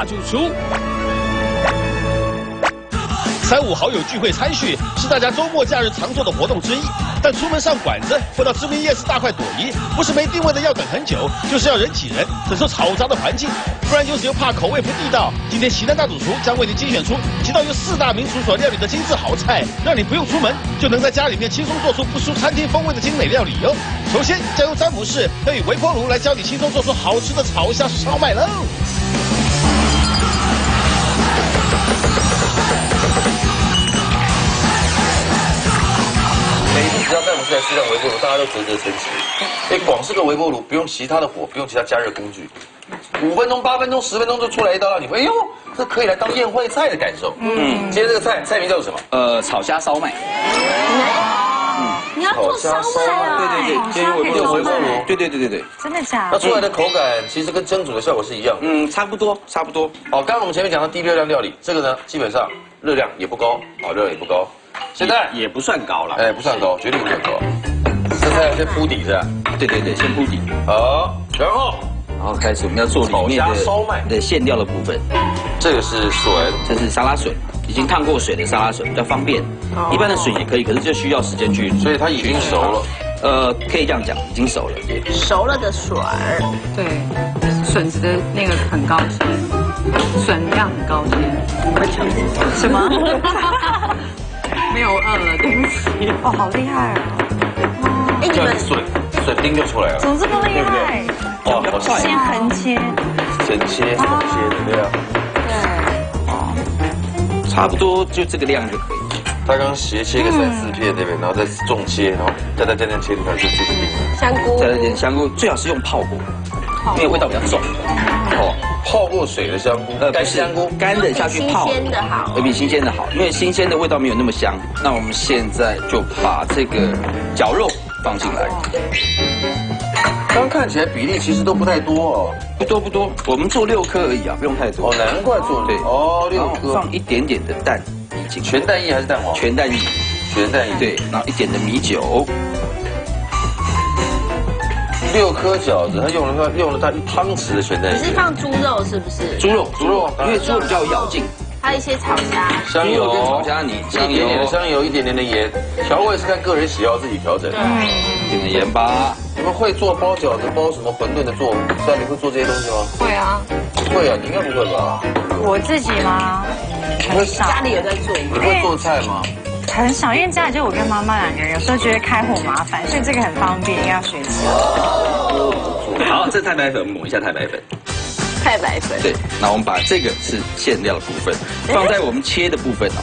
大主厨。三五好友聚会餐叙是大家周末假日常做的活动之一，但出门上馆子或到知名夜市大快朵颐，不是没定位的要等很久，就是要人挤人，忍受嘈杂的环境，不然就是又怕口味不地道。今天齐丹大主厨将为您精选出几道由四大名厨所料理的精致好菜，让你不用出门就能在家里面轻松做出不输餐厅风味的精美料理哟。首先，将由詹姆士要以微波炉来教你轻松做出好吃的炒虾烧麦喽。每次只要詹姆斯来试量微波炉，大家都啧啧称奇。哎，光是个微波炉，不用其他的火，不用其他加热工具，五分钟、八分钟、十分钟就出来一道让你，哎呦，这可以来当宴会菜的感受。嗯，今天这个菜菜名叫什么？呃，炒虾烧麦。你要做烧麦啊？对对对，先用微波炉。对对对对对。真的假的那出来的口感其实跟蒸煮的效果是一样的。嗯，差不多，差不多。好，刚刚我们前面讲到低热量料理，这个呢基本上热量也不高，啊，热量也不高。现在也不算高了。哎，不算高，绝对不算高。现在要先铺底是吧？对对对，先铺底。好，然后然后开始我们要做里面炒虾烧麦的的馅料的部分。这个是笋，这是沙拉笋，已经烫过水的沙拉笋，比较方便。一般的笋也可以，可是就需要时间去。所以它已经熟了。呃，可以这样讲，已经熟了。熟了的笋儿，对，笋子的那个很高阶，笋量很高阶。什么？没有饿了，对不起。哦，好厉害啊！哎，你们笋笋丁就出来了。怎么这么厉害？哦，好细，先横切，整切整切的对啊。对，差不多就这个量就可以。他刚斜切个三四片，对不对？然后再重切，然后再再这样切出来就这个。香菇再来点香菇，最好是用泡过，因为味道比较重。哦，泡过水的香菇，干香菇。干的下去泡，新鲜的好会比新鲜的好，因为新鲜的味道没有那么香。那我们现在就把这个绞肉放进来，刚看起来比例其实都不太多哦。不多不多，我们做六颗而已啊，不用太多。哦，难怪做对，哦，六颗。放一点点的蛋液进，全蛋液还是蛋黄？全蛋液，全蛋液。对，然后一点的米酒，六颗饺子，他用了用了它一汤匙的全蛋液。你是放猪肉是不是？猪肉猪肉因为猪肉比较有咬劲，还有一些炒虾，香油跟炒虾你香一点点的，香油，一点点的盐，调味是看个人喜好自己调整。一点点盐巴，你们会做包饺子、包什么馄饨的做？知道你会做这些东西吗？会啊，会啊，你应该不会吧？我自己吗？很少，家里有在做吗？你会做菜吗？很少，因为家里就我跟妈妈两个人，有时候觉得开火麻烦，所以这个很方便，要学起来。好，这太白粉抹一下太白粉，太白粉，对，那我们把这个是馅料的部分放在我们切的部分哦，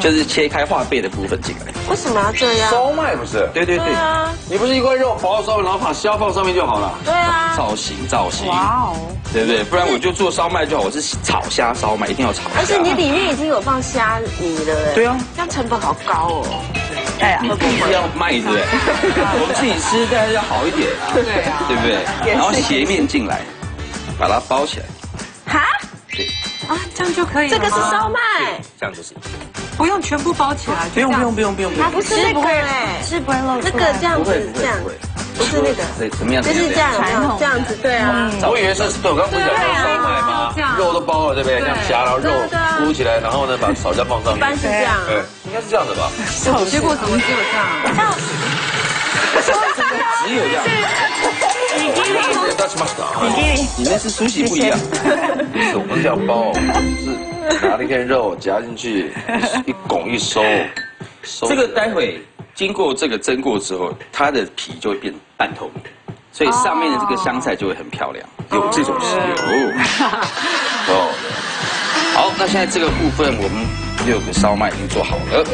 就是切开化背的部分进来，为什么要这样？烧麦不是？对对对对，啊，你不是一块肉薄烧麦，然后把虾放上面就好了？对啊，造型造型，哇哦，对不对？不然我就做烧麦就好，我是炒虾烧麦，一定要炒。而且你里面已经有放虾泥了，哎，对啊，这样成本好高哦。对啊，是要卖对不对？我们自己吃当然要好一点啊，对啊对不对？然后斜面进来，把它包起来，哈，对，啊，这样就可以了这个是烧麦，这样就行。不用全部包起来，不用不用不用不用不用，不是那个哎，是不会漏那出来。个这样子不会不这样不，会。不是那个，对，怎么样？就是这样，传统这样子，对啊。我以为是对，我刚不是讲说烧麦吗？肉都包了，对不对？这样虾，然后肉对啊铺起来，然后呢把炒虾放上一般。是这样，对，应该是这样的吧？结果怎么只有这样？只有这样，你那是苏西不一样。不是我们这样包，是拿了一片肉夹进去，一拱一收，收这个待会经过这个蒸过之后，它的皮就会变半透明，所以上面的这个香菜就会很漂亮，有这种食油。哦，好，那现在这个部分我们六个烧麦已经做好了，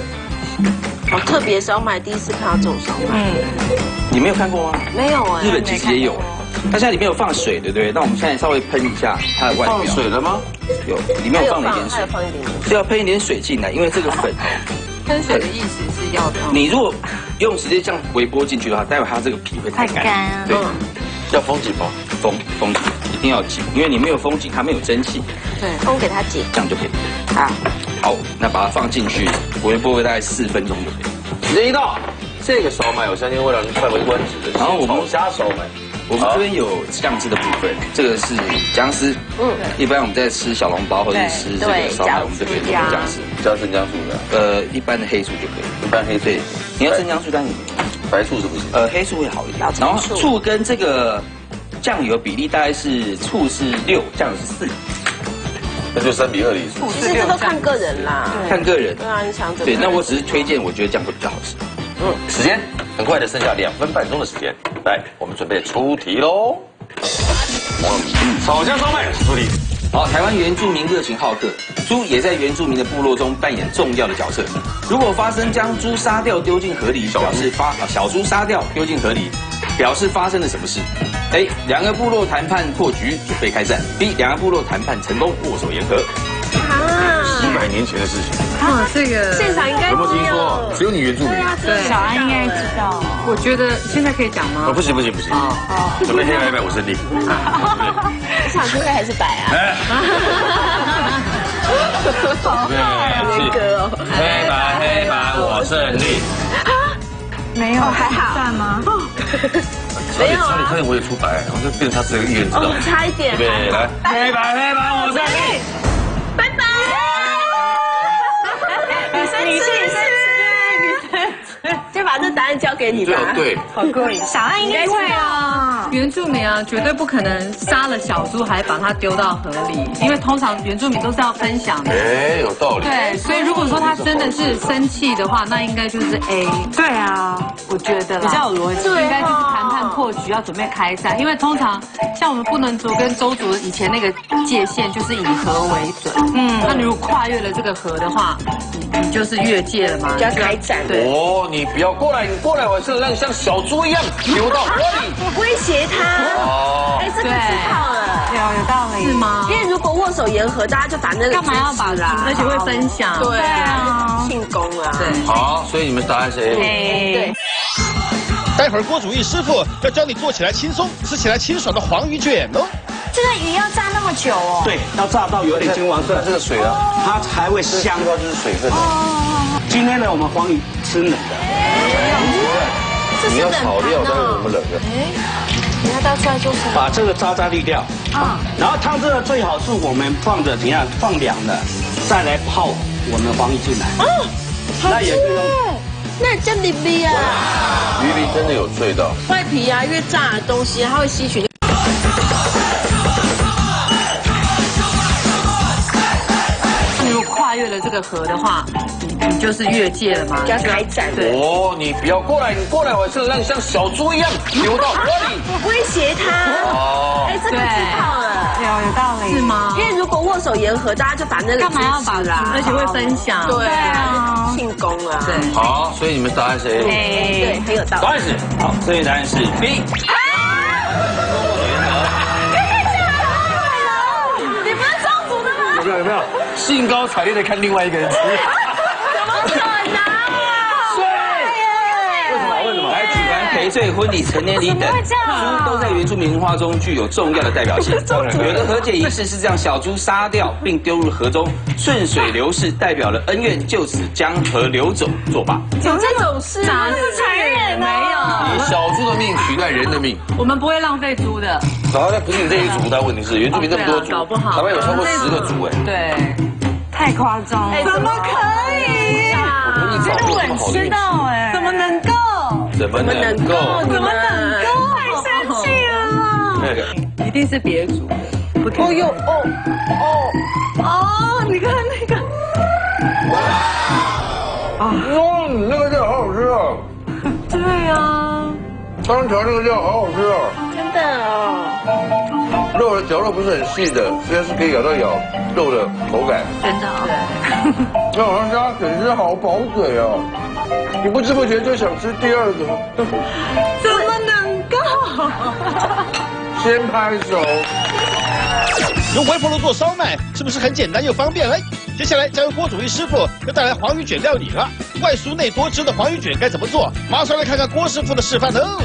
好特别烧麦，第一次看到这种烧麦，嗯。你没有看过吗？没有啊，日本其实也有，它现在里面有放水，对不对？那我们现在稍微喷一下它的外放表，水了吗？有，里面有放了一点水它有，放一点点，就要喷一点水进来，因为这个粉，喷水的意思是要的你如果用直接这样微波进去的话，待会它这个皮会太干，太干啊对，要封紧吗？封封紧，一定要紧，因为你没有封紧，它没有蒸汽，对，封给它紧，这样就可以。好，好，那把它放进去，微波个大概四分钟就可以。时间一到这个烧麦，我相信会让人叹为观止的。然后我们炒虾烧麦，我们这边有酱汁的部分，这个是姜丝。嗯，一般我们在吃小笼包或者吃这个烧麦，我们这边都用姜丝。加生姜素的，呃，一般的黑醋就可以。一般黑醋，你要生姜素，但白醋是不行。呃，黑醋会好一点。然后醋跟这个酱油比例大概是醋是六，酱油是四。那就三比二的意思。其实这都看个人啦，看个人。对啊，你想怎么？对，那我只是推荐，我觉得这样会比较好吃。嗯，时间很快的，剩下两分半钟的时间，来，我们准备出题喽。炒香烧麦出题。好，台湾原住民热情好客，猪也在原住民的部落中扮演重要的角色。如果发生将猪杀掉丢进河里，表示发小猪杀掉丢进河里，表示发生了什么事？A. 两个部落谈判破局，准备开战。B. 两个部落谈判成功，握手言和。一百年前的事情。啊，这个现场应该有没有听说？只有你原住民。对，小安应该知道。我觉得现在可以讲吗？哦，不行不行不行。哦准备黑白白我胜利。你想黑还是白啊？对，哥，黑白黑白我胜利。没有，还好算吗？差点差点差点我也出白，然后就变成他只有一个人知道。差一点。对，来，黑白黑白我胜利。把这答案交给你吧。对，好过瘾。小安应该会啊。原住民啊，绝对不可能杀了小猪还把它丢到河里，因为通常原住民都是要分享的。哎，有道理。对，所以如果说他真的是生气的话，那应该就是 A。对啊，我觉得比较有逻辑，应该就是谈判破局，要准备开战。因为通常像我们不能族跟周族以前那个界限就是以河为准。嗯，那你如果跨越了这个河的话，你你就是越界了嘛，就要开战。对哦，你不要过来，你过来，我是让你像小猪一样游到 河里。威胁他。哦，哎，这个知道了。有有道理。是吗？因为如果握手言和，大家就把那个干嘛要把啦？而且会分享。对啊，庆功啊。对。好，所以你们答案是 A。对。待会儿郭主义师傅要教你做起来轻松、吃起来清爽的黄鱼卷哦。这个鱼要炸那么久哦。对，要炸到有点金黄色，这个水啊，它才会香香。到就是水分哦。今天呢，我们黄鱼吃冷的，你要炒料，但是我们冷的。你要倒出来就是。把这个渣渣滤掉。啊。然后汤这个最好是我们放着怎样放凉了，再来泡我们黄鱼进来。哦，那也可以用。那真的逼啊！鱼鳞真的有脆的。外皮啊，越炸的东西，它会吸取。那你如果跨越了这个河的话，你你就是越界了吗，就要开战。对。哦，你不要过来，你过来，我是让你像小猪一样丢到河里。威胁他。哦哎，这个知道了。有有道理。是吗？因为如果握手言和，大家就把那个干嘛要把啦？而且会分享。对啊啊，庆功啊。对。好，所以你们答案是 A。对，很有道理。答案是好，所以答案是 B。你不是中族的吗？有没有有没有？兴高采烈的看另外一个人吃。怎么可能啊？为什么？为什么？来陪罪婚礼、成年礼等，猪都在原住民文化中具有重要的代表性。有的和解仪式是将小猪杀掉并丢入河中，顺水流逝，代表了恩怨就此江河流走作罢。有这种事？哪是残忍？没有，以小猪的命取代人的命。我们不会浪费猪的。然后那不是你这一族，但问题是原住民这么多族，对啊搞不好台湾有超过十个族哎。对。太夸张了。怎么可以啊？我们一早为什么好运气？哎，怎么能够？怎么能够？怎么能够？太生气了。那个一定是别族的。不可哦哟哦哦哦，你看那个。哇，你那个酱好好吃啊！对啊。汤条那个酱好好吃啊！真的哦。肉的嚼肉不是很细的，虽然是可以咬到咬肉的口感。真的哦。那好像加水汁好饱嘴哦，你不知不觉就想吃第二个。怎么能够？先拍手。用微波炉做烧麦是不是很简单又方便？哎，接下来将由郭主义师傅要带来黄鱼卷料理了。外酥内多汁的黄鱼卷该怎么做？马上来看看郭师傅的示范哦。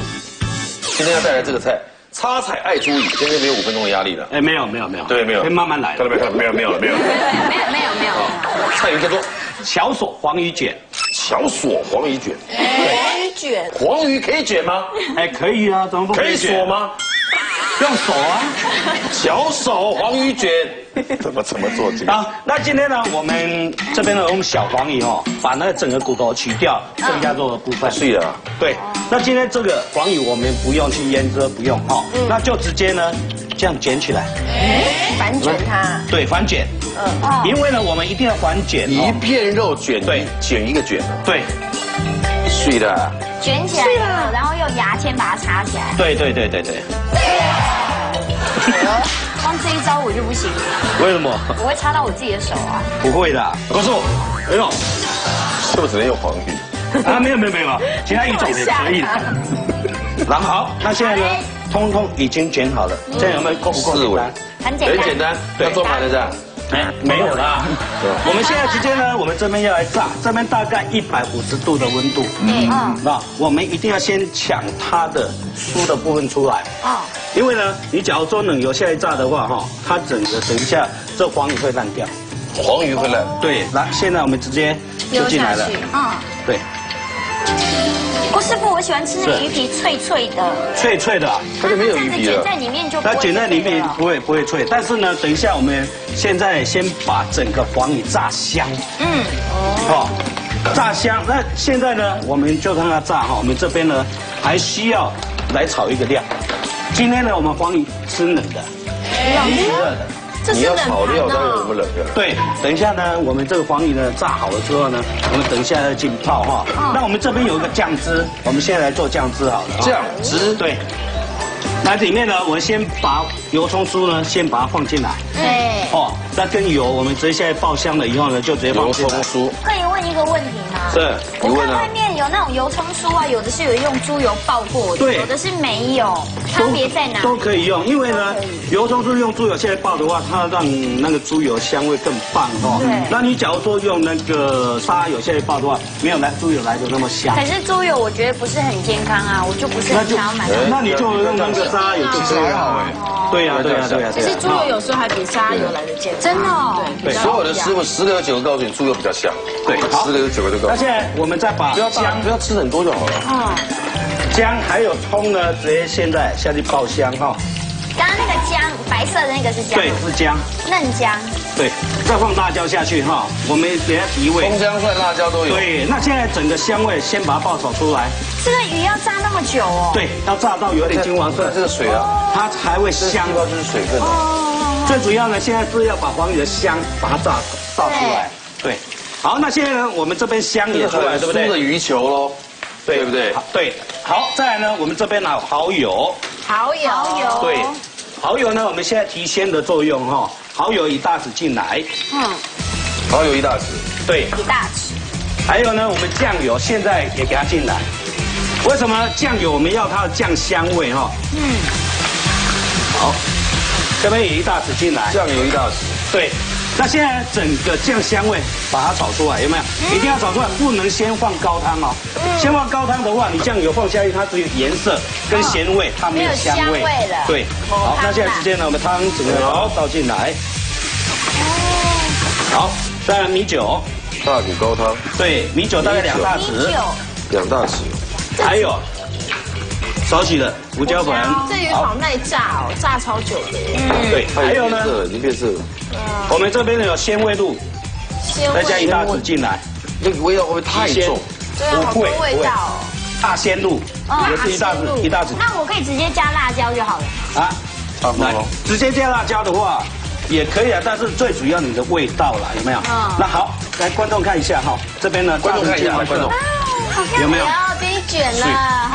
今天要带来这个菜，擦彩爱猪椅。今天没有五分钟的压力了。哎，没有没有没有，对没有可以慢慢来。看到没有？看到没有？没有了，没有。没有没有 没有。菜鱼叫做小锁黄鱼卷，小锁黄鱼卷。黄鱼卷。黄鱼可以卷吗？哎，可以啊，怎么不可以卷锁？吗？用手啊。小手黄鱼卷，怎么怎么做这个？好，那今天呢，我们这边呢，用小黄鱼哦，把那个整个骨头取掉，剩下肉的部分。碎了，对，那今天这个黄鱼我们不用去腌制，不用哈，那就直接呢这样卷起来，反卷它。对，反卷。嗯，因为呢，我们一定要反卷一哦。片肉卷对卷一个卷，对，碎的，卷起来了，然后用牙签把它插起来。对对对对对。光这一招我就不行，为什么？我会插到我自己的手啊。不会的，告诉我，哎呦，是不是只能用黄鱼？啊，没有没有没有，其他鱼种也可以的。然后好，那现在呢，通通已经卷好了，这样有没有够不够简单？很简单。很简单，对要做盘的这样。哎，没有啦。我们现在直接呢，我们这边要来炸，这边大概一百五十度的温度。嗯嗯那我们一定要先抢它的酥的部分出来。哦，因为呢，你假如说冷油下来炸的话，哈，它整个等一下这黄鱼会烂掉。黄鱼会烂，对，来，现在我们直接就进来了。嗯。对，郭师傅，我喜欢吃那个鱼皮脆脆的，脆脆的啊，它就没有这鱼皮卷。在里面就不会它卷在里面不会不会脆，但是呢，等一下我们现在先把整个黄鱼炸香。嗯，哦，炸香。那现在呢，我们就让它炸哈。我们这边呢，还需要来炒一个料。今天呢，我们黄鱼吃冷的，不吃热的。你要炒料，当然有什么冷的。对，等一下呢，我们这个黄鱼呢炸好了之后呢，我们等一下要浸泡哈。那我们这边有一个酱汁，我们现在来做酱汁好了。酱汁对。那里面呢，我们先把油葱酥呢，先把它放进来。对。哦，那跟油我们直接现在爆香了以后呢，就直接放油进来。葱酥，可以问一个问题吗？是。我你问啊外面有那种油葱酥啊，有的是有用猪油爆过的，对有的是没有，差别在哪？都可以用，因为呢，油葱酥用猪油现在爆的话，它让那个猪油香味更棒哦。对那你假如说用那个沙油现在爆的话，没有来猪油来的那么香。可是猪油我觉得不是很健康啊，我就不是很想要买到。那你就用那个沙油就可以了。哎。对呀对呀对呀。其实猪油有时候还比沙油来的健康。真的哦对所有的师傅十个有九个告诉你猪油比较香，对十个有九个都告诉你。那现在我们再把姜不要吃很多就好了。嗯，姜还有葱呢，直接现在下去爆香哈。刚刚那个姜，白色的那个是姜，对，是姜。嫩姜。对，再放辣椒下去哈，我们给它提味。葱姜蒜辣椒都有。对，那现在整个香味先把它爆炒出来。这个鱼要炸那么久哦？对，要炸到有点金黄色，这个水啊，它才会香。香就是水分哦。最主要呢，现在是要把黄鱼的香把它炸炸出来。对，好，那现在呢，我们这边香也出来，对不酥的对？鱼球喽，对不对？好对，好，再来呢，我们这边拿蚝油。蚝油，蚝油。对，蚝油呢，我们现在提鲜的作用哈，蚝油一大匙进来。嗯，蚝油一大匙，对，一大匙。还有呢，我们酱油现在也给它进来。为什么酱油我们要它的酱香味哈？嗯，好，这边也一大匙进来。酱油一大匙，对，那现在整个酱香味把它炒出来，有没有？一定要炒出来，不能先放高汤哦。先放高汤的话，你酱油放下去，它只有颜色跟咸味，它没有香味。了对，好，那现在直接呢，我们汤整个倒倒进来。好，再来米酒，大骨高汤对，米酒大概两大米匙，酒。两大匙，还有少许的胡椒粉，这鱼好耐炸哦，炸超久的嗯。对，还有呢，已经变色了，我们这边呢有鲜味露，鲜再加一大味，匙进来，那个味道会不会太重？对啊，好多味道哦。大鲜露也是一大匙一大匙那我可以直接加辣椒就好了。啊。来差不多。直接加辣椒的话也可以啊，但是最主要你的味道啦，有没有？嗯那好，来观众看一下哈，这边呢，观众看一下大观众好看有没有？要给你卷了，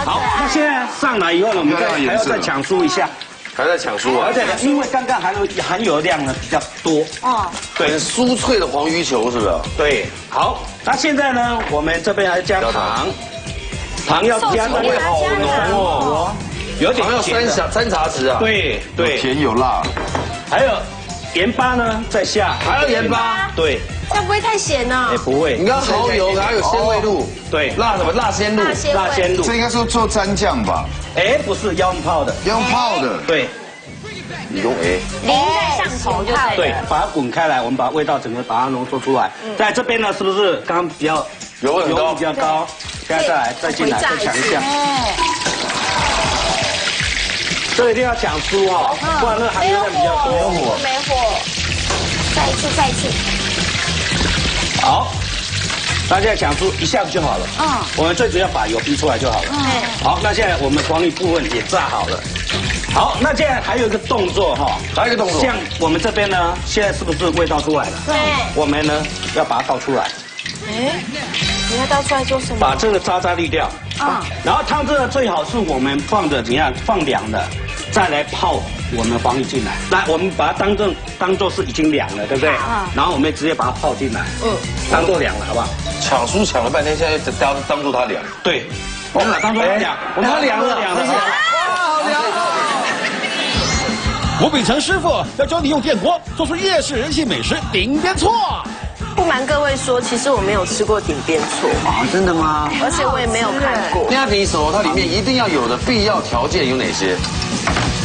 好那。现在上来以后呢，我们再还要再抢酥一下，还在抢酥啊？而？且呢，因为刚刚含有含油量呢比较多，哦，对。很酥脆的黄鱼球是不是？对，好，那现在呢，我们这边还加加糖。糖，要加那个好浓哦，有点好像甜的。三茶三茶匙啊。，对对，甜有辣，还有盐巴呢，在下，还有盐巴。对，这样不会太咸呢也？不会你，刚刚蚝油还有鲜味露，对，辣什么？辣鲜露。辣鲜。辣鲜露这，应该是做蘸酱吧？哎，不是要用泡的，要用泡的。对你用哎，淋在上头就对对了。，把它滚开来，我们把味道整个把它浓缩出来。在这边呢，是不是刚刚比较油温很高比较高？现在再来再进来再抢一下。哎，这一定要讲出哦，不然那含油量比较多。没火，再一次，再一次。好，大家想出一下子就好了。嗯，我们最主要把油逼出来就好了。嗯，好，那现在我们黄鱼部分也炸好了。好，那现在还有一个动作哈，还有一个动作像我们这边呢，现在是不是味道出来了？对，我们呢要把它倒出来，哎，你要倒出来做什么？把这个渣渣滤掉。啊，然后汤汁呢最好是我们放着怎样放凉的，再来泡我们黄鱼进来。来，我们把它当正当做是已经凉了，对不对？啊。然后我们直接把它泡进来，嗯，当做凉了，好不好？抢书抢了半天，现在当当做它凉。对，我们当做它凉，我们它凉了，凉了。哇，凉了！吴秉成师傅要教你用电锅做出夜市人气美食顶边错。不瞒各位说，其实我没有吃过顶边错啊，真的吗？而且我也没有看过。鸭皮熟，它里面一定要有的必要条件有哪些？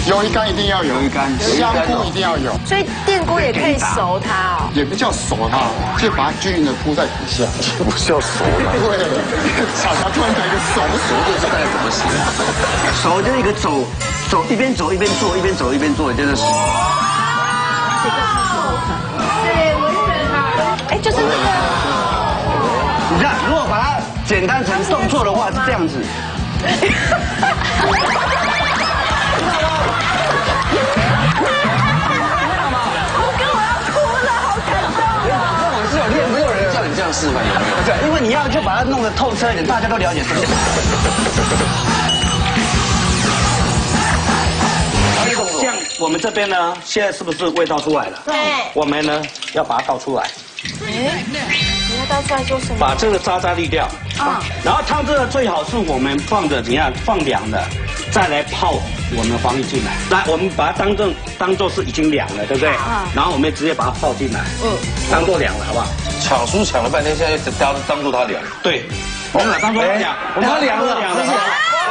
鱿鱼干一定要有，鱿鱼干，香菇一定要有。所以电锅也可以熟它哦。也不叫熟它，就把它均匀的铺在底下。不是要熟它。对，小乔突然讲一个熟，熟就是大概怎么写啊？熟就是一个走，走一边走一边做，一边走一边做，真的是。哎，就是那个。你看，如果把它简单成动作的话，是这样子。示范有没有？对，因为你要就把它弄得透彻一点，大家都了解。像我们这边呢，现在是不是味道出来了？对。我们呢要把它倒出来。哎，你要倒出来做什么？把这个渣渣滤掉。啊。然后汤汁呢最好是我们放着怎样放凉的，再来泡我们黄鱼进来。来，我们把它当正当做是已经凉了，对不对？啊。然后我们直接把它泡进来。嗯。当做凉了，好不好？抢书抢了半天，现在当当做它凉。对，我们当做它凉，我们凉了，凉了。哇，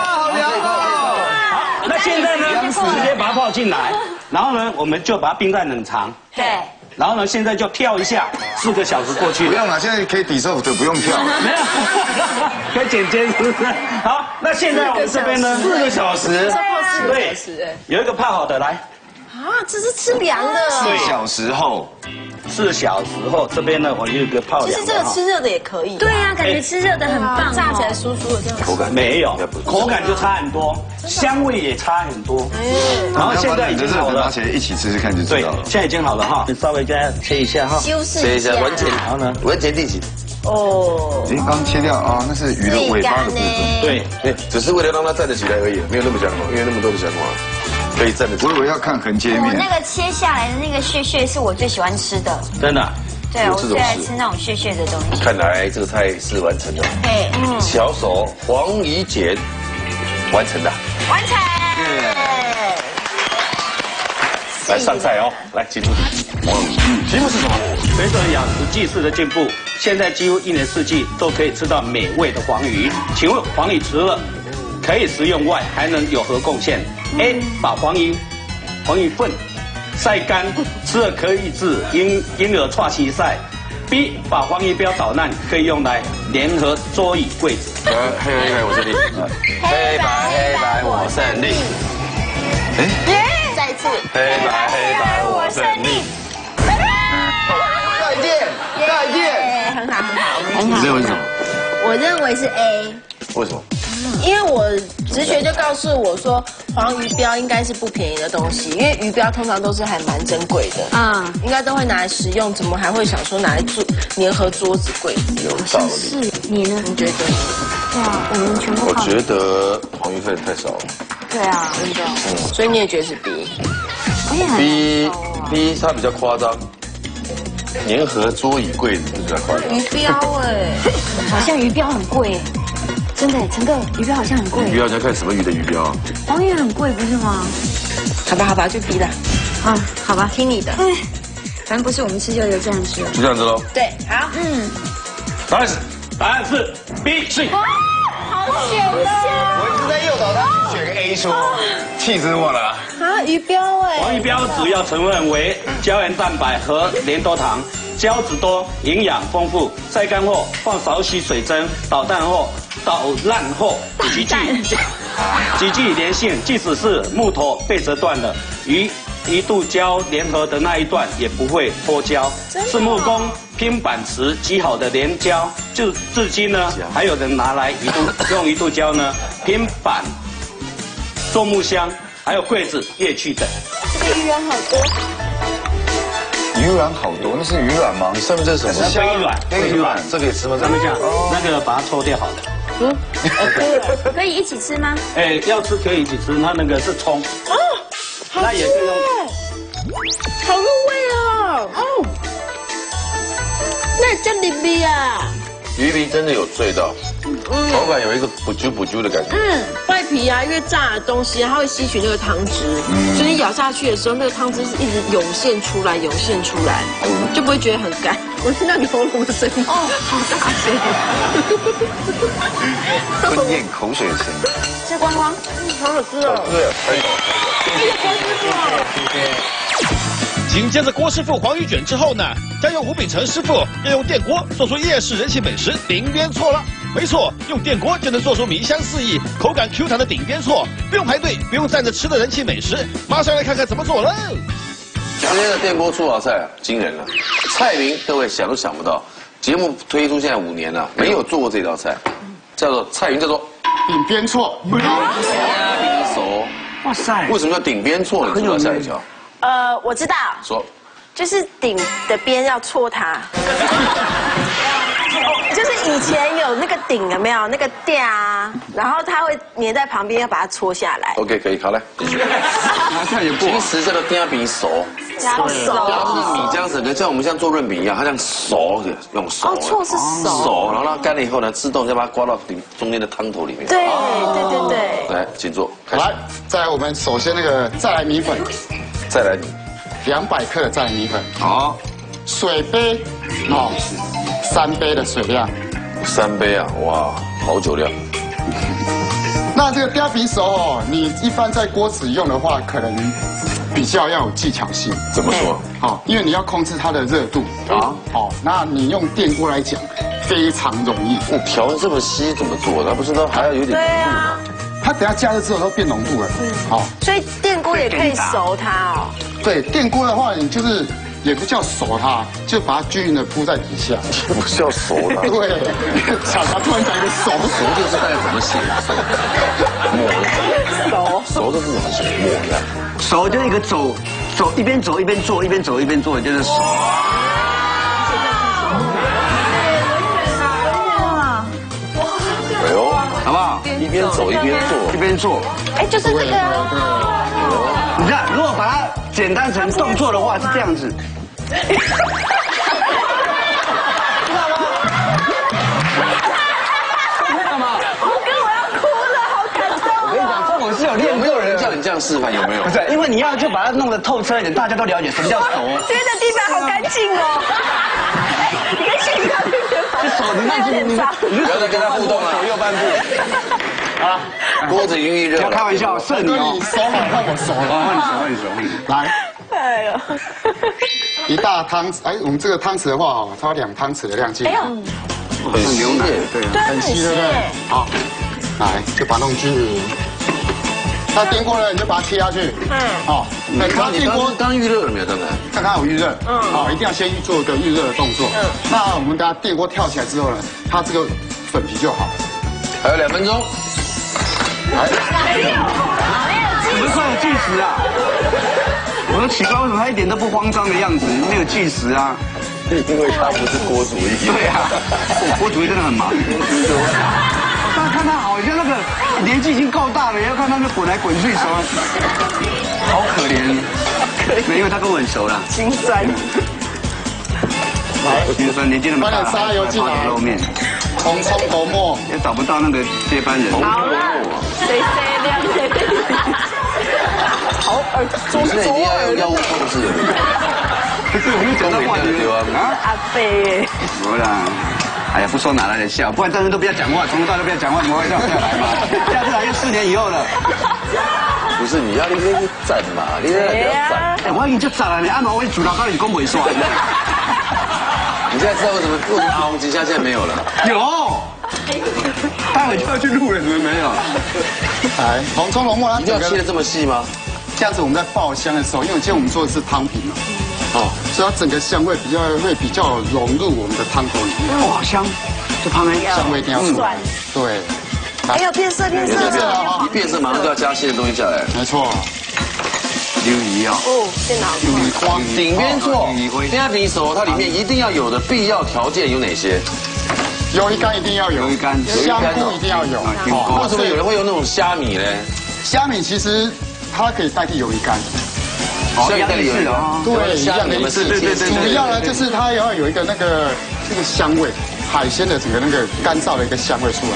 好凉哦！好，那现在呢，直接把它泡进来，然后呢，我们就把它冰在冷藏。对。然后呢，现在就跳一下，四个小时过去。不用了，现在可以抵受，就不用跳。没有，可以剪接，是不是？好，那现在我们这边呢，四个小时。对，有一个泡好的来。啊，这是吃凉的。四小时后。四小时后，这边呢，我有一个泡其实这个吃热的也可以。对呀，感觉吃热的很棒，炸起来酥酥的这样。口感没有，口感就差很多，香味也差很多。嗯，然后现在已经好了，拿起来一起吃吃看就知道了。现在已经好了哈，你稍微再切一下哈，修饰一下，完全，然后呢，完全立起。哦，哎，刚切掉啊，那是鱼的尾巴的部分。对，对，只是为了让它站得起来而已，没有那么香哦，因为那么多的香花。可以站得住。我以为要看横切面。我那个切下来的那个屑屑是我最喜欢吃的。真的？对，我最爱吃那种屑屑的东西。看来这个菜是完成的。对，嗯。小手黄鱼剪，完成的。完成。来上菜哦，来进入题目是什么？随着养殖技术的进步，现在几乎一年四季都可以吃到美味的黄鱼。请问黄鱼除了可以食用外，还能有何贡献？A 把黄鱼黄鱼粪晒干，吃了可以治婴婴儿串膝晒。B 把黄鱼标捣烂，可以用来联合桌椅柜子。呃黑白黑白我胜利，黑白黑白我胜利。哎，再一次。黑白黑白我胜利。再见，再见。很好很好，很好。你认为是什么？我认为是 A。为什么？因为我直觉就告诉我说，黄鱼标应该是不便宜的东西，因为鱼标通常都是还蛮珍贵的，啊，应该都会拿来食用，怎么还会想说拿来做粘合桌子柜子？有道理。是，你呢？你觉得？对啊，我们全部。我觉得黄鱼费太少了。对啊，真的。嗯，所以你也觉得是 B。B B 它比较夸张，粘合桌椅柜子比较夸张。鱼标哎，好像鱼标很贵。真的，陈哥，鱼标好像很贵。鱼标要看什么鱼的鱼标？黄鱼很贵，不是吗？好吧，好吧，就 B 了。啊，好吧，听你的。哎，反正不是我们吃就有这样吃。就这样子喽。对，好，嗯。答案是，答案是 B C。哇，好险啊！我一直在诱导他选个 A 说，气死我了。啊，鱼标哎。黄鱼标主要成分为胶原蛋白和粘多糖。胶质多，营养丰富。晒干后放少许水蒸，捣蛋后捣烂后，取去几具连线，即使是木头被折断了，与一度胶联合的那一段也不会脱胶，是木工拼板瓷积好的连胶，就至今呢还有人拿来一度用一度胶呢 拼板做木箱，还有柜子、乐器等。这个鱼卵好多，鱼卵好多，那是鱼卵吗？你上面这是什么？飞卵，飞卵，这可以吃吗？咱们讲那个把它抽掉好了。嗯，可以一起吃吗？哎，要吃可以一起吃，它那个是葱。哦，那也可以用。好入味哦！哦，那叫鱼皮啊。鱼皮真的有醉到，口感有一个不揪不揪的感觉。嗯，外皮啊，因为炸的东西，它会吸取那个汤汁，所以你咬下去的时候，那个汤汁是一直涌现出来，涌现出来，就不会觉得很干。我听到你喉咙的声音，哦，好大声，吞咽口水的声音。吃光光，好好吃哦。对，可以。谢谢郭师傅。谢谢。紧接着郭师傅黄鱼卷之后呢，再由吴秉成师傅要用电锅做出夜市人气美食顶边错了。没错，用电锅就能做出米香四溢、口感 Q 弹的顶边错，不用排队，不用站着吃的人气美食，马上来看看怎么做喽。今天的电锅出好菜啊，惊人了，菜名各位想都想不到。节目推出现在五年了，没有做过这道菜，叫做菜名叫做顶边错。虾熟，哇塞！为什么叫顶边错？你知道下一条？呃，我知道，说，就是顶的边要戳它，就是以前有那个顶有没有那个垫啊，然后它会粘在旁边，要把它戳下来。OK，可以，好来继续。这样也不其实叫做丁饼熟，要熟，它是米浆整个像我们像做润饼一样，它这样熟的，用熟的。哦错是熟。熟，然后它干了以后呢，自动再把它刮到里中间的汤头里面。对对对对，来，请坐，来，再来我们首先那个再来米粉，再来。两百克的再来米粉，好，水杯，哦，三杯的水量，三杯啊，哇，好酒量。那这个雕皮手哦，你一般在锅子用的话，可能比较要有技巧性。怎么说？好，因为你要控制它的热度啊。好，那你用电锅来讲，非常容易。那调这么稀怎么做？它不是都还要有点浓度吗？它等下加热之后都变浓度了。好，所以电锅也可以熟它哦。对，电锅的话，你就是也不叫熟它，就把它均匀的铺在底下。也不是要熟它。对，小达突然讲一个熟，熟就是大概怎么写？熟，熟，熟的是怎么写？抹的。熟就一个走走一边走一边做，一边走一边做，就是手。哎呦，好不好？一边走一边做，一边做。哎，就是这个啊。你看，如果把它简单成动作的话，是这样子。这样示范？有没有？不是，因为你要就把它弄得透彻一点，大家都了解什么叫熟。觉得地板好干净哦。你跟谢宇他这手，你看你你不要再跟他互动了，手右半步。啊，锅子预热。不要开玩笑，是你哦。手好，看我手了，换你手，换你手，换你手。来。哎呦，一大汤匙，哎，我们这个汤匙的话哦，它两汤匙的量进。哎呦，很牛奶，对，很稀，对不对？好，来就把它弄均匀。那电锅呢，你就把它切下去。嗯。好，那刚电锅刚预热了没有？刚才刚刚有预热。嗯。好，一定要先做一个预热的动作。嗯。那我们等下电锅跳起来之后呢，它这个粉皮就好。还有两分钟。来。怎么算有计时啊？我说奇怪，为什么他一点都不慌张的样子？没有计时啊？因为他不是锅主意。对啊，锅主意真的很忙。但看他好像那个年纪已经够大了，要看他那滚来滚去，手好可怜。没有，他跟我很熟了。心酸。来，心酸，年纪那么大，沙油进来。露面。红葱头末，也找不到那个接班人。好了，谁谁亮谁。好耳，左左耳要控制。可 是 我没有讲到话题啊。阿贝。什么啦？哎呀，不说哪来的笑，不然大家都不要讲话，从头到尾都不要讲话，怎么会笑下来嘛？下次来就四年以后了。不是你要你你整嘛，你那不要整。哎，我已经就整了，你按摩我主导告诉你公会刷。你现在知道为什么为什么阿红吉祥现在没有了？有，待会就要去录了，怎么没有？来，红葱龙末它一定要切的这么细吗？这样子我们在爆香的时候，因为今天我们做的是汤品嘛，哦，所以它整个香味比较会比较融入我们的汤头里面。哇，好香！这旁边香味一定要出来。对。哎呦，变色变色了！一变色马上就要加新的东西下来。没错。鱿鱼啊！哦，电脑。鱿鱼花。顶边错。虾米手它里面一定要有的必要条件有哪些？鱿鱼干一定要有。鱿鱼干。香菇一定要有。为什么有人会用那种虾米呢？虾米其实它可以代替鱿鱼干。虾米代替鱿鱼干。对，一样的意思。对对对。主要呢就是它要有一个那个这个香味，海鲜的整个那个干燥的一个香味出来。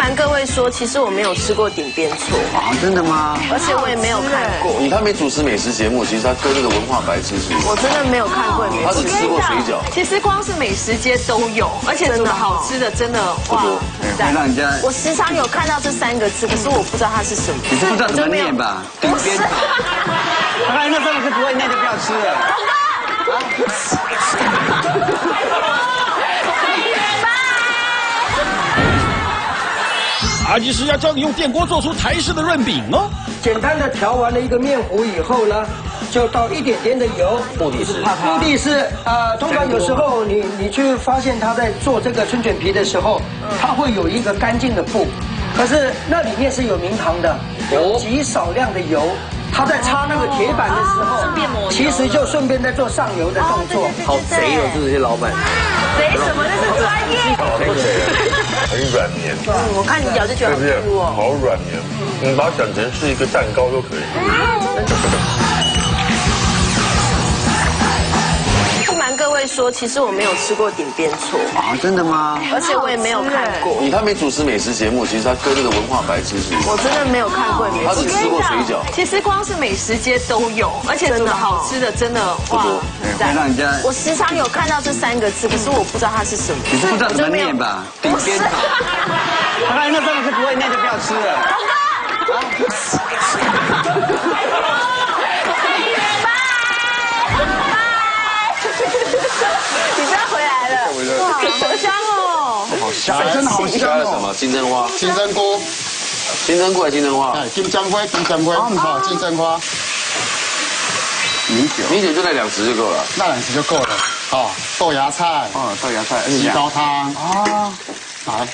不瞒各位说，其实我没有吃过顶边醋啊，真的吗？而且我也没有看过。你他没主持美食节目，其实他跟那个文化白痴似的。我真的没有看过，他只吃过水饺。其实光是美食街都有，而且煮的好吃的真的哇，会让人家。我时常有看到这三个字，可是我不知道它是什么。你是不知道怎么念吧？顶边错。他那三个字不会念就不要吃了。阿吉师要教你用电锅做出台式的润饼哦。简单的调完了一个面糊以后呢，就倒一点点的油。目的是目的是呃，通常有时候你你去发现他在做这个春卷皮的时候，他会有一个干净的布，可是那里面是有明糖的，有极少量的油。他在擦那个铁板的时候，其实就顺便在做上油的动作。好贼哦，这些老板。贼什么？那是专业。很软绵。嗯，我看你咬就觉得好好软绵。你把它想成是一个蛋糕都可以。说，其实我没有吃过顶边错啊，真的吗？而且我也没有看过。你他没主持美食节目，其实他跟那个文化白痴似的。我真的没有看过美食。他只吃过水饺。其实光是美食街都有，而且真的好吃的真的哇，会让人家。我时常有看到这三个字，可是我不知道它是什么。你是不知道怎么念吧？顶边错。他刚才那三个字不会念就不要吃了。好香哦！好香，真的好香哦！什么金针花？金针菇？金针菇还是金针花？哎，金针花，金针花，好，金针花。米酒，米酒就那两匙就够了。那两匙就够了。好，豆芽菜。哦，豆芽菜。鸡高汤。啊，来，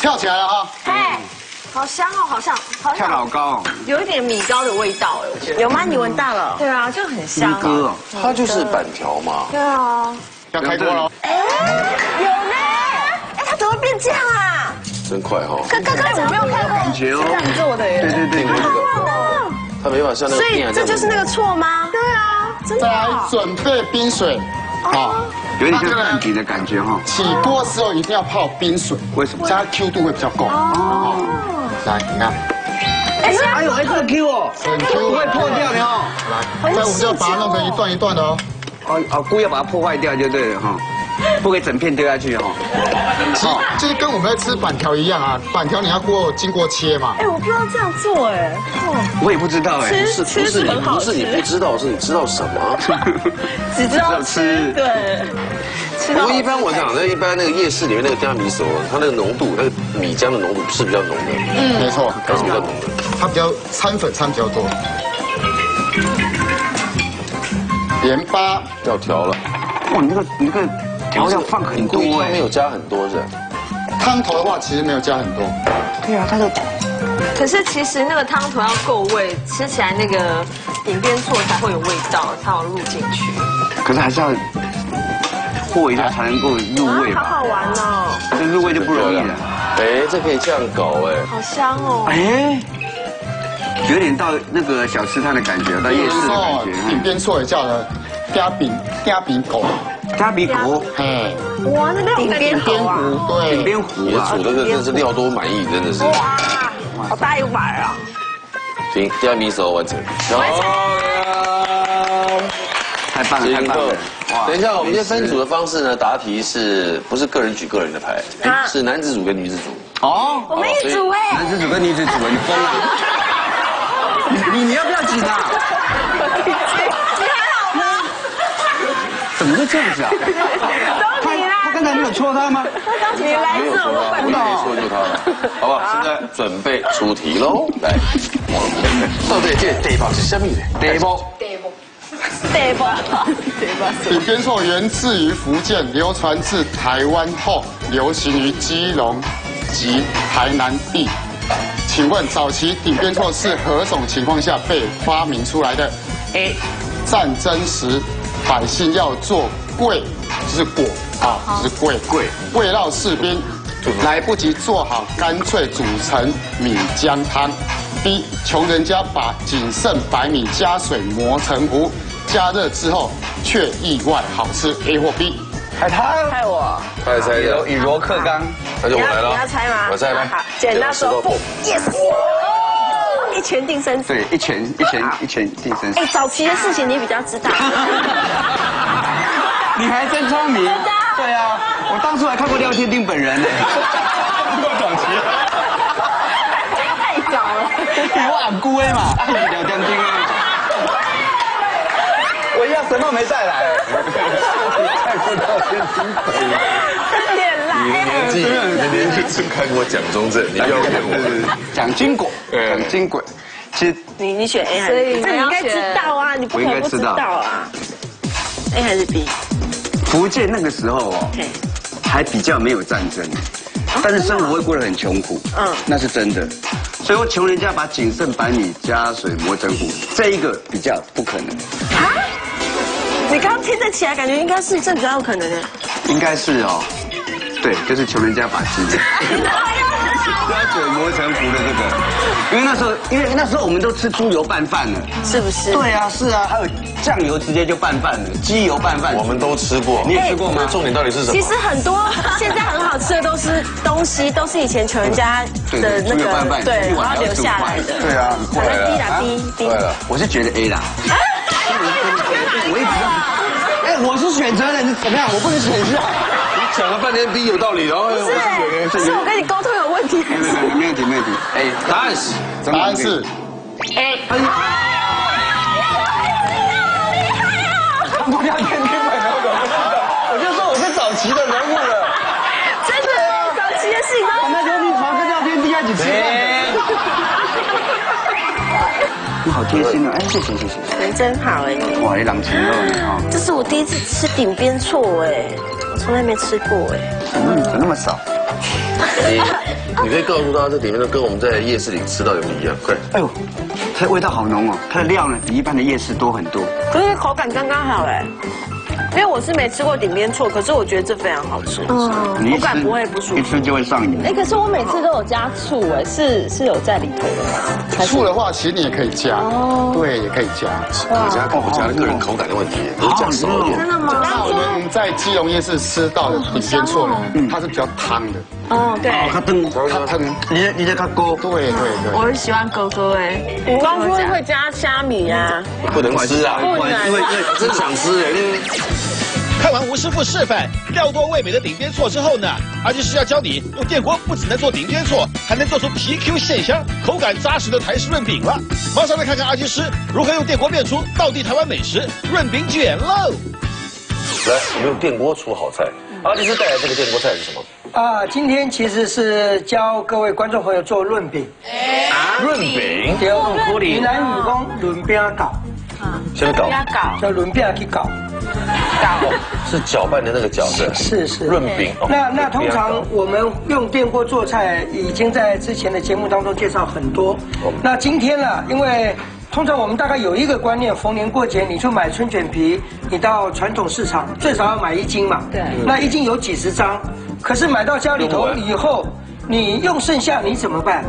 跳起来了啊！哎，好香哦，好像，好跳老高，有一点米糕的味道哎，有吗？你闻到了？对啊，就很香。哥，它就是板条嘛。对啊。要开锅了。哎，有呢。哎，它怎么变这样啊？真快哈！刚刚刚我没有看过，感觉哦，这样做的耶。对对对，好棒哦。它没法像那个。所以这就是那个错吗？对啊，真的。再来准备冰水，好，有点像蛋饼的感觉哈。起锅时候一定要泡冰水，为什么？加 Q 度会比较够。哦。来，你看。哎呦，哎，这个 Q 哦，很 Q，不会破掉的哦。来，那我们就把它弄成一段一段的哦。哦哦，故意要把它破坏掉就对了哈，不可以整片丢下去哈。好，就是跟我们在吃板条一样啊，板条你要过经过切嘛。哎，我不知道这样做哎。我也不知道哎。不是不是你不是你不知道，是你知道什么？只知道吃。对。不过一般我想，那一般那个夜市里面那个加米手，它那个浓度，那个米浆的浓度是比较浓的。嗯，没错，它是比较浓的。它比较掺粉掺比较多。盐巴要调了，哇，你那个你那个调料放很多哎，没有加很多是。汤头的话其实没有加很多。对啊，它的。可是其实那个汤头要够味，吃起来那个饼边错才会有味道，才好入进去。可是还是要和一下才能够入味吧？好好玩哦。这入味就不容易了。哎，这可以这样搞哎。好香哦。哎。有点到那个小吃摊的感觉，到夜市的感觉。饼边错也叫了加饼加饼狗，虾饼狗，哎，哇，那个顶边边糊，对，顶边糊啊，煮的真是料多满意，真的是。哇，好大一碗啊！行，第二米手完成。完成。太棒了，太棒了！哇，等一下，我们今天分组的方式呢？答题是不是个人举个人的牌？是男子组跟女子组。哦，我们一组哎。男子组跟女子组，你疯了？你你要不要紧啊？你还好吗？怎么会这样子啊？都你啦！他刚才没有戳他吗？你来没有说他，我也没戳就他了，好不好？现在准备出题喽，来，到底这地方是什么呢？地方。对不？顶边错源自于福建，流传至台湾后，流行于基隆及台南地。请问早期顶边错是何种情况下被发明出来的？A. 战争时百姓要做柜，就是果啊，就是柜柜，慰劳士兵，来不及做好，干脆煮成米浆汤。B. 穷人家把仅剩白米加水磨成糊。加热之后却意外好吃，A 或 B？海苔，害我，猜猜以以柔克刚，那就我来了，你要猜吗？我猜来，剪刀石头布，yes，一拳定生死，对，一拳一拳一拳定生死。哎，早期的事情你比较知道，你还真聪明，对啊，我当初还看过廖天定本人呢，早期，太早了，我俺姑哎嘛，爱廖天定啊。我要什么没带来？看不到天津本人。你年纪，你年纪只看过蒋中正，你要骗我？蒋经国，蒋经国，其实你你选 A 还是 B？这你应该知道啊，你不可能不知道啊。A 还是 B？福建那个时候哦，还比较没有战争，但是生活会过得很穷苦，嗯，那是真的。所以我穷人家把仅剩白米加水磨成糊，这一个比较不可能。啊？你刚听得起来，感觉应该是这比较有可能的。应该是哦，对，就是穷人家把鸡加水磨成糊的这个，因为那时候，因为那时候我们都吃猪油拌饭了，是不是？对啊，是啊，还有酱油直接就拌饭了，鸡油拌饭，我们都吃过，你也吃过吗？重点到底是什么？其实很多现在很好吃的都是东西，都是以前穷人家的那个对，然后留下来的。对啊，反正 B 啦，B B，我是觉得 A 啦。选择的，你怎么样？我不能选是啊。讲了半天 B 有道理，然后不是，是我跟你沟通有问题。没有没问题没问题。哎，答案是，答案是 A。看不掉天天本人，我不知道，我就说我是早期的人物了。真的，早期的事情都。那刘立华跟廖天丁一起吃你好贴心哦！哎，谢谢谢谢。人真好哎。哇，你狼情肉呢这是我第一次吃顶边错哎，我从来没吃过哎。嗯，怎么那么少？你你可以告诉他，这里面的跟我们在夜市里吃到有不一样。快！哎呦，它的味道好浓哦，它的料呢比一般的夜市多很多。可是口感刚刚好哎。因为我是没吃过顶边错，可是我觉得这非常好吃，嗯，口感不会不舒服，一吃就会上瘾。哎，可是我每次都有加醋，哎，是是有在里头的吗？醋的话，其实你也可以加，哦，对，也可以加。我加我加个人口感的问题，我加少一点。真的吗？我们在基隆夜市吃到的顶边错，它是比较汤的。哦，对，它汤，它汤，你你在它勾，对对对。我很喜欢勾勾哎，我刚说会加虾米呀？不能吃啊，不能，因为真想吃哎。看完吴师傅示范料多味美的顶边错之后呢，阿基师要教你用电锅不只能做顶边错，还能做出皮 Q 馅香、口感扎实的台式润饼了。马上来看看阿基师如何用电锅变出道地台湾美食润饼卷喽！来，我们用电锅出好菜。阿基师带来这个电锅菜是什么？啊，今天其实是教各位观众朋友做润饼。啊，润饼，云南语讲润饼搞。先搞，叫轮饼去搞，搞 是搅拌的那个搅的，是是润饼。那那通常我们用电锅做菜，已经在之前的节目当中介绍很多。那今天呢，因为通常我们大概有一个观念，逢年过节你去买春卷皮，你到传统市场最少要买一斤嘛。对。那一斤有几十张，可是买到家里头以后，你用剩下你怎么办？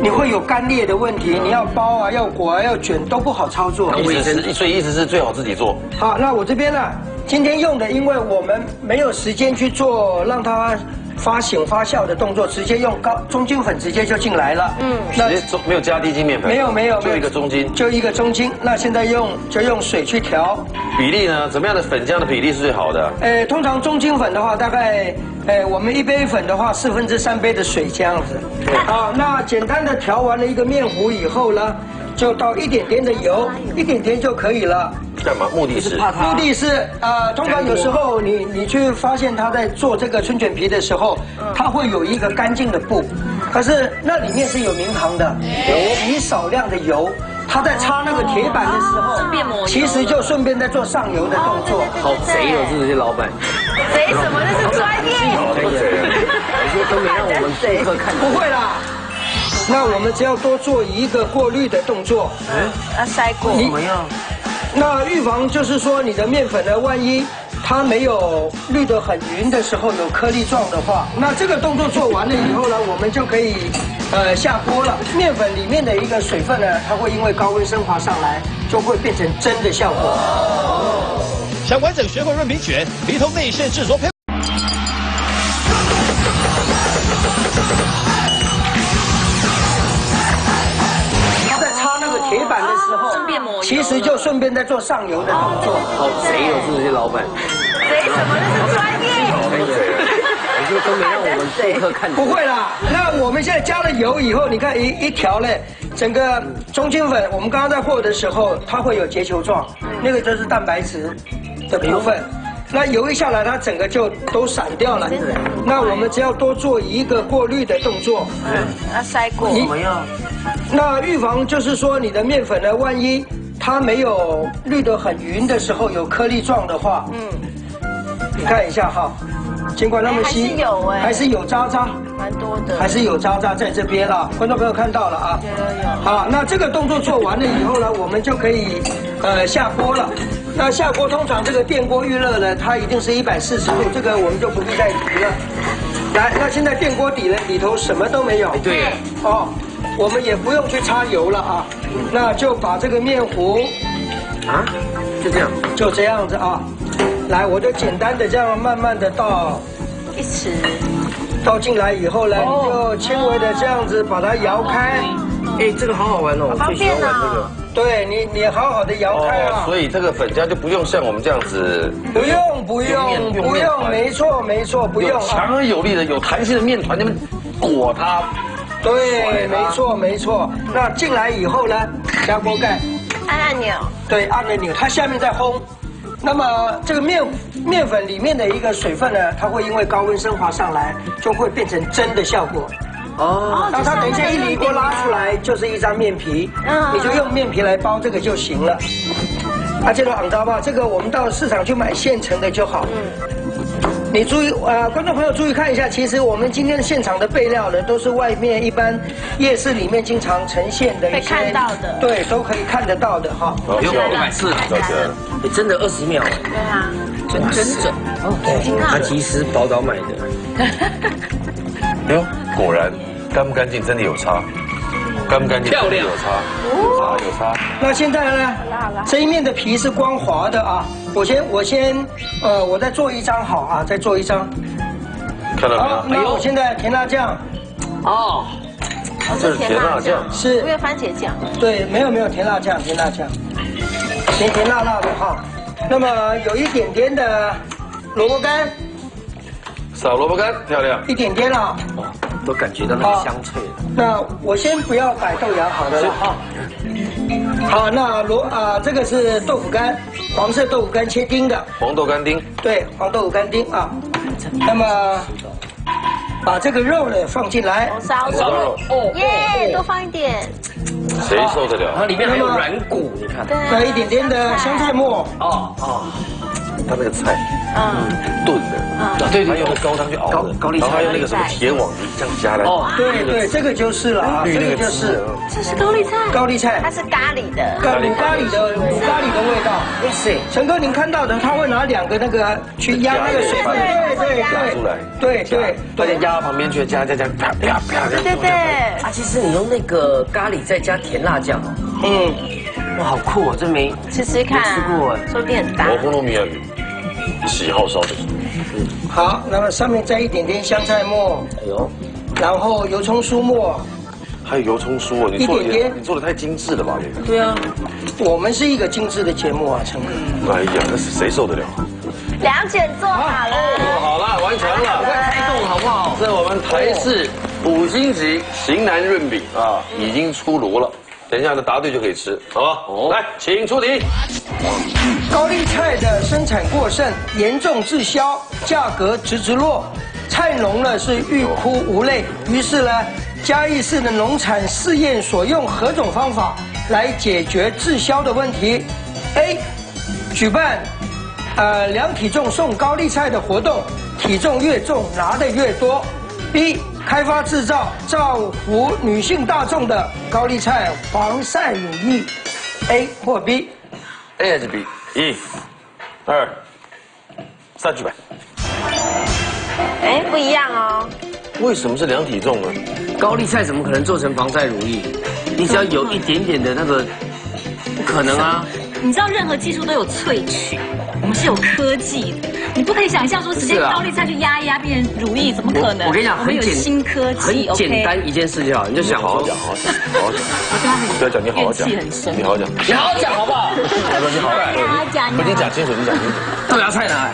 你会有干裂的问题，你要包啊，要裹啊，要卷都不好操作。意思是，所以意思是最好自己做。好，那我这边呢，今天用的，因为我们没有时间去做让它发醒发酵的动作，直接用高中筋粉直接就进来了。嗯，直接没有加低筋面粉。没有没有，就一个中筋，就一个中筋。那现在用就用水去调比例呢？怎么样的粉浆的比例是最好的？呃，通常中筋粉的话，大概。哎，我们一杯粉的话，四分之三杯的水这样子。好，那简单的调完了一个面糊以后呢，就倒一点点的油，一点点就可以了。干嘛？目的是怕他目的是呃，通常有时候你你去发现他在做这个春卷皮的时候，他会有一个干净的布，可是那里面是有明糖的，有极少量的油。他在擦那个铁板的时候，其实就顺便在做上油的动作。好贼哦，这些老板。贼什么？这是专业。有些都没让我们顾客看。不会啦，那我们只要多做一个过滤的动作。嗯，要筛过。怎么样？那预防就是说，你的面粉呢，万一它没有滤得很匀的时候，有颗粒状的话，那这个动作做完了以后呢，我们就可以。呃，下锅了，面粉里面的一个水分呢，它会因为高温升华上来，就会变成蒸的效果。想完整学会润饼卷，鼻头内馅制作配。候，其实就顺便在做上游的动作。好贼哦，这些老板。贼什么？这是专业。都没让我们顾客看。不会啦，那我们现在加了油以后，你看一一条嘞，整个中筋粉，我们刚刚在和的时候，它会有结球状，那个就是蛋白质的部分。那油一下来，它整个就都散掉了。那我们只要多做一个过滤的动作。嗯，要筛过。怎么样？那预防就是说，你的面粉呢，万一它没有绿得很匀的时候，有颗粒状的话，嗯，你看一下哈。尽管那么稀，还是有哎，还是有渣渣，蛮多的，还是有渣渣在这边了。观众朋友看到了啊，有有有。好，那这个动作做完了以后呢，我们就可以呃下锅了。那下锅通常这个电锅预热呢，它一定是一百四十度，这个我们就不必再提了。来，那现在电锅底呢里头什么都没有，对，哦，我们也不用去擦油了啊，那就把这个面糊啊，就这样，就这样子啊。来，我就简单的这样慢慢的倒一匙，倒进来以后呢，你就轻微的这样子把它摇开。哎，这个好好玩哦，最喜欢玩这个。对你，你好好的摇开啊。所以这个粉浆就不用像我们这样子。不用，不用，不用，没错，没错，不用。强而有力的、有弹性的面团，你们裹它。对，没错，没错。那进来以后呢，加锅盖，按按钮。对，按按钮，它下面在烘。那么这个面面粉里面的一个水分呢，它会因为高温升华上来，就会变成蒸的效果。哦，那它等一下一离锅拉出来就是一张面皮，你就用面皮来包这个就行了。啊，这个昂糟吧，这个我们到市场去买现成的就好。你注意，呃，观众朋友注意看一下，其实我们今天现场的备料呢，都是外面一般夜市里面经常呈现的一些，看到的，对，都可以看得到的哈。不用买次，你真的二十秒。对啊，真真准。哦，对，他其实宝岛买的。哎呦，果然干不干净真的有差，干不干净漂亮有差，有差有差。那现在呢？这一面的皮是光滑的啊。我先，我先，呃，我再做一张好啊，再做一张。看到没有？那我现在甜辣酱。哦，这是甜辣酱，是。不要番茄酱。对，没有没有甜辣酱，甜辣酱，甜甜辣辣的哈。那么有一点点的萝卜干。少萝卜干，漂亮。一点点了。都感觉到那个香脆了。那我先不要摆豆芽，好的了哈。好，那萝啊，这个是豆腐干，黄色豆腐干切丁的。黄豆干丁。对，黄豆腐干丁啊。那么把这个肉呢放进来。烧肉。哦耶，多放一点。谁受得了？它里面还有软骨，你看。对。一点点的香菜末。哦哦。他那个菜，嗯，炖的，啊，对他用高汤去熬的，高丽菜，然后还有那个什么铁网这样夹来，哦，对对，这个就是了啊，这个就是，这是高丽菜，高丽菜，它是咖喱的，咖喱咖喱的咖喱的味道，哇塞，陈哥您看到的，他会拿两个那个去压那个水分，对对对，出来，对对，把它压到旁边去，加加加，啪啪啪，对对对，啊，其实你用那个咖喱再加甜辣酱，嗯，哇，好酷哦，这没吃吃看，吃过，说不定很大，我菠萝米啊。喜好烧的，好，那么上面再一点点香菜末，哎呦，然后油葱酥末，还有油葱酥哦，一点点，你做的太精致了吧？这个，对啊，我们是一个精致的节目啊，陈哥。哎呀，那是谁受得了？两卷做好了，做好了，完成了，快开动好不好？在我们台式五星级型男润饼啊，已经出炉了。等一下呢答对就可以吃，好吧？哦，来，请出题。高丽菜的生产过剩，严重滞销，价格直直落，菜农呢是欲哭无泪。于是呢，嘉义市的农产试验所用何种方法来解决滞销的问题？A. 举办呃量体重送高丽菜的活动，体重越重拿的越多。B. 开发制造造福女性大众的高丽菜防晒乳液。A 或 B。A 还是 B？一、二、三，举办。哎，不一样哦。为什么是量体重呢？高丽菜怎么可能做成防晒乳液？你只要有一点点的那个，不可能啊！你知道任何技术都有萃取，我们是有科技的，你不可以想象说直接高丽菜去压一压变成如意，怎么可能？我跟你讲，我们有很简新科技，很简单一件事情啊，你就想好好讲，好好讲，好好讲。不要讲，你好好讲，你好好讲，你好好讲好不好？我说你好好讲，好好讲，你讲清楚，你讲清楚。豆芽菜拿来。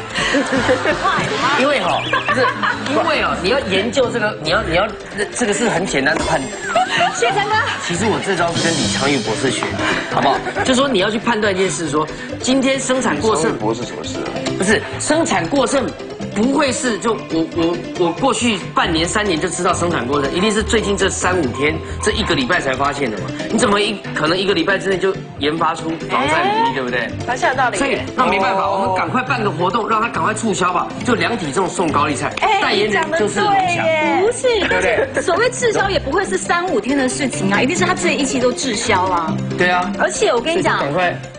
因为哈，不是 因为哦，你要研究这个，你要你要这这个是很简单的判断。谢成哥，其实我这招是跟李昌钰博士学的，好不好？就说你要去判断一件事，说今天生产过剩，博士什么事啊？不是生产过剩，不会是就我我我过去半年三年就知道生产过程，一定是最近这三五天这一个礼拜才发现的嘛？你怎么一可能一个礼拜之内就研发出防晒能力，对不对？好像有道理。所以那没办法，我们赶快办个活动，让他赶快促销吧。就量体重送高丽菜，代言人就是龙翔。不是，对不但对是所谓滞销也不会是三五天的事情啊，一定是他这一期都滞销啊。对啊，而且我跟你讲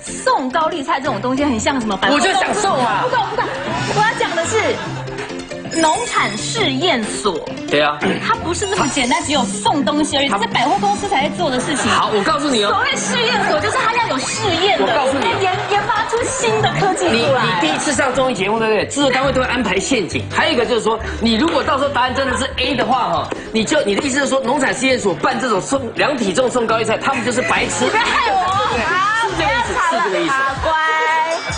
送高丽菜这种东西很像什么？我就想送啊不管不管，我是农产试验所，对啊。它不是这么简单，只有送东西而已，它是百货公司才会做的事情。好，我告诉你哦所谓试验所，就是它要有试验的，我告诉你研研发出新的科技你出来。你第一次上综艺节目，对不对？制作单位都会安排陷阱。还有一个就是说，你如果到时候答案真的是 A 的话，哈，你就你的意思是说，农产试验所办这种送量体重送高丽菜，他们就是白痴。你不要害我是这个意思，是这个意思。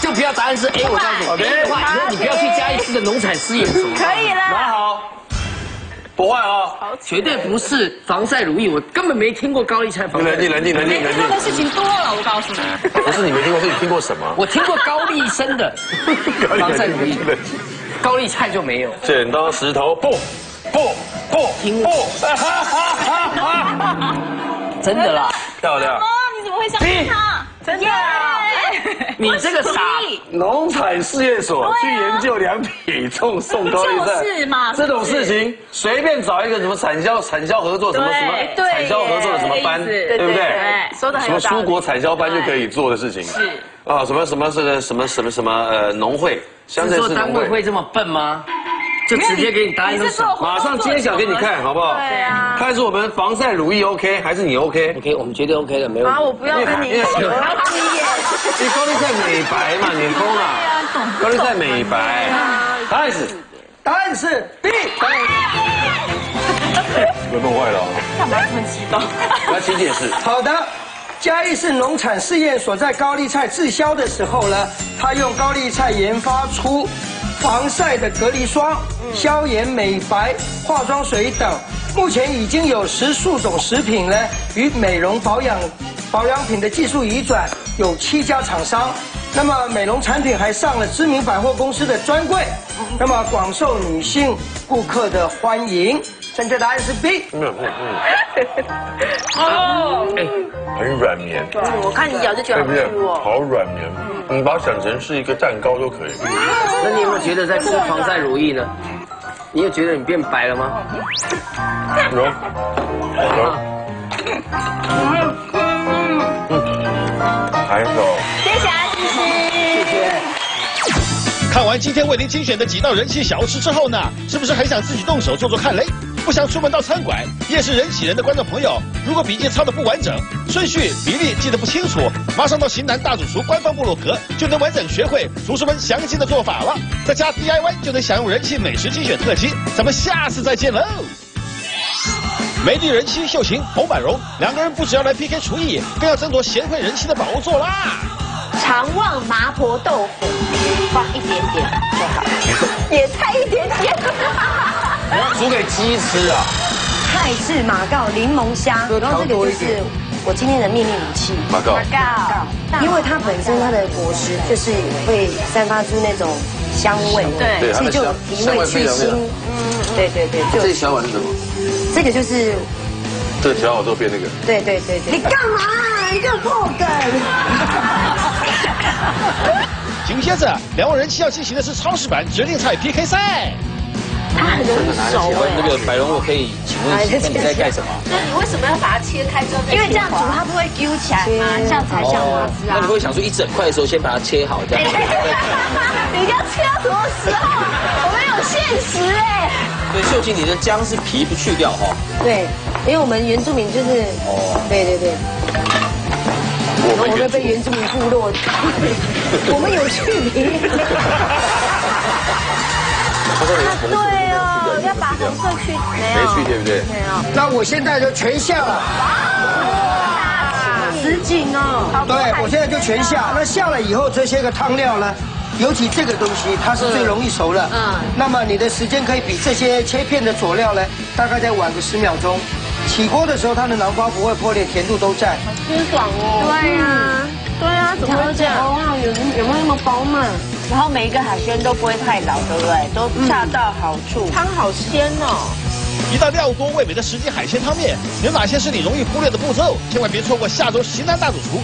就不要答案是 A，我告诉你，A 的话，以后你不要去嘉义市的农产试验所。可以了拿好，不换啊！绝对不是防晒乳液，我根本没听过高丽菜防晒。冷静，冷静，冷静，冷静他。的事情多了，我告诉你。不是你没听过，是你听过什么？我听过高丽参的 防晒乳液，高丽菜就没有。剪刀石头布，布布听布，真的啦，漂亮哦。，你怎么会相信他？真的。你这个傻农产试验所去研究量体重送高丽菜，就是嘛这种事情随便找一个什么产销产销合作什么什么产销合作的什么班，对对不对？什么有道理。蔬果产销班就可以做的事情。是。啊，什么什么是什么什么什么呃农会，乡镇市农会，会这么笨吗？就直接给你答案。马上揭晓给你看好不好？对啊看是我们防晒乳液 OK 还是你 OK？OK，我们绝对 OK 的，没问啊，我不要跟你一起，我要跟你 高丽菜美白嘛，脸空啊，高丽菜美白，答案是答案是 B。被弄坏了哦，干嘛这么激动？来请解释。好的，嘉义市农产试验所在高丽菜滞销的时候呢，他用高丽菜研发出防晒的隔离霜、消炎美白、化妆水等。目前已经有十数种食品呢与美容保养保养品的技术移转，有七家厂商。那么美容产品还上了知名百货公司的专柜，那么广受女性顾客的欢迎。正确答案是 B。嗯嗯嗯，哦，很软绵，嗯我看你咬就觉得好对不对 Q？哦。好软绵，你把它想成是一个蛋糕都可以。那你有没有觉得在吃防晒乳液呢？你有觉得你变白了吗？有，有，还有。谢谢安医师。看完今天为您精选的几道人气小吃之后呢，是不是很想自己动手做做看嘞？不想出门到餐馆、夜市人挤人的观众朋友，如果笔记抄的不完整，顺序比例记得不清楚，马上到型男大主厨官方部落格就能完整学会厨师们详细的做法了，在家 DIY 就能享用人气美食精选特辑，咱们下次再见喽！美丽人妻秀琴侯满荣两个人不只要来 PK 厨艺，更要争夺贤惠人妻的宝座啦！常旺麻婆豆腐放一点点就好了，也才一点点。我要煮给鸡吃啊！泰式马告柠檬虾，然后这个就是我今天的秘密武器马告，马告，因为它本身它的果实就是会散发出那种香味，对所以就提味去腥。嗯，对对对，就这小碗是什么？这个就是，这个小好之后变那个。对对对对。你干嘛？你个破梗！紧接着，两位人气要进行的是超市版决定菜 PK 赛。他很容易熟哎。那个百龙，我可以请问一下你在干什么？那你为什么要把它切开之后？因为这样煮它不会揪起来嘛，这样才像麻汁啊。那你会想说一整块的时候先把它切好，这样。你要切到什么时候？我们有限时哎。对，秀琴，你的姜是皮不去掉哈？对，因为我们原住民就是，哦，对对对。我们被原住民部落，我们有去皮。对哦，要把红色去没有？没去对不对？没有。那我现在就全下了。哇实景哦。对，我现在就全下。那下了以后，这些个汤料呢，尤其这个东西，它是最容易熟的。嗯。那么你的时间可以比这些切片的佐料呢，大概再晚个十秒钟。起锅的时候，它的南瓜不会破裂，甜度都在。清爽哦。对呀，对呀，怎么会这样？哇有有没有那么饱满？然后每一个海鲜都不会太老，对不对？都恰到好处。汤好鲜哦。一道料多味美的十斤海鲜汤面，有哪些是你容易忽略的步骤？千万别错过下周《型南大主厨》。